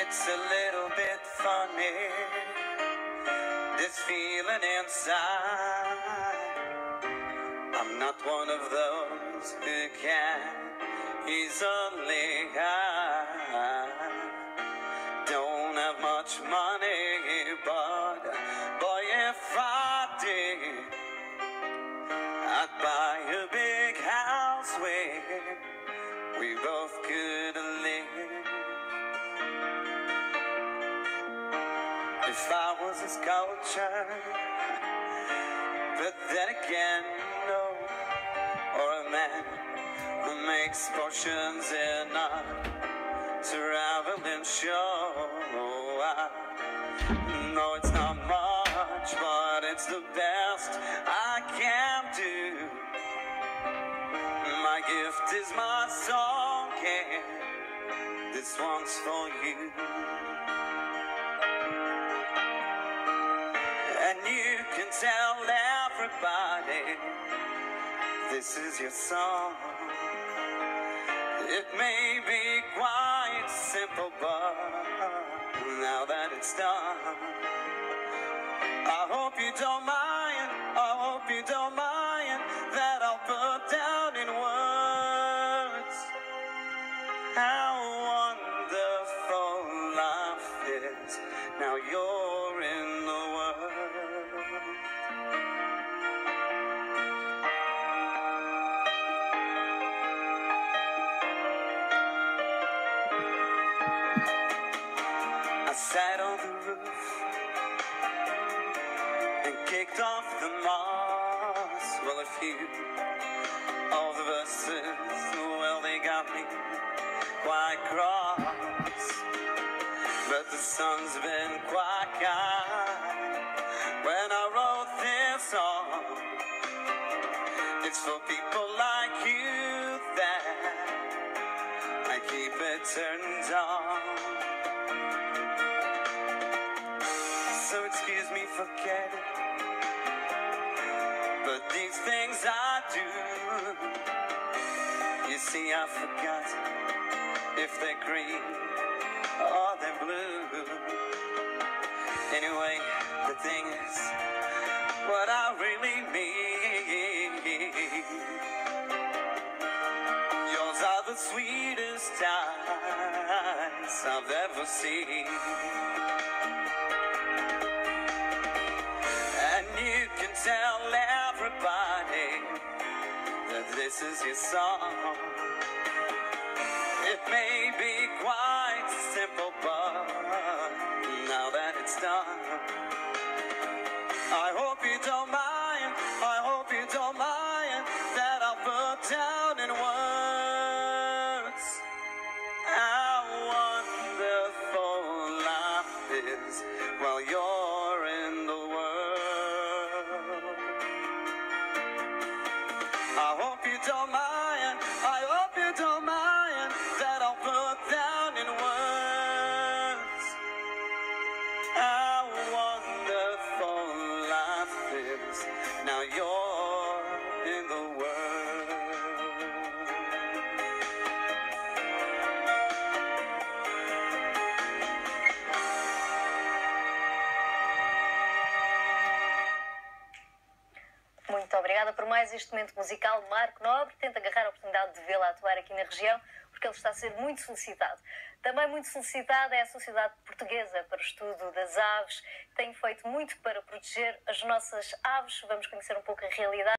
It's a little bit funny, this feeling inside. I'm not one of those who can easily hide. If I was a sculpture, but then again, no, or a man who makes potions in a traveling show. Know it's not much, but it's the best I can do. My gift is my song, and this one's for you. And you can tell everybody this is your song. It may be quite simple, but now that it's done, I hope you don't mind. I hope you don't mind that I'll put down in words how wonderful life is. Now you're in Sat on the roof and kicked off the moss. Well, a few of the verses, well, they got me quite cross. But the sun's been quite kind when I wrote this song. It's for people like you that I keep it turned on. Excuse me for getting, but these things I do. You see, I forgot if they're green or they're blue. Anyway, the thing is, what I really mean. Yours are the sweetest eyes I've ever seen. This is your song. It may be quite simple, but now that it's done, I hope you don't mind. I hope you don't mind that I'll put down in words how wonderful life is while you're don't mind. I hope you don't mind obrigada por mais este momento musical. Marco Nobre tenta agarrar a oportunidade de vê-la atuar aqui na região, porque ele está a ser muito solicitado. Também muito solicitada é a Sociedade Portuguesa para o Estudo das Aves, tem feito muito para proteger as nossas aves. Vamos conhecer um pouco a realidade.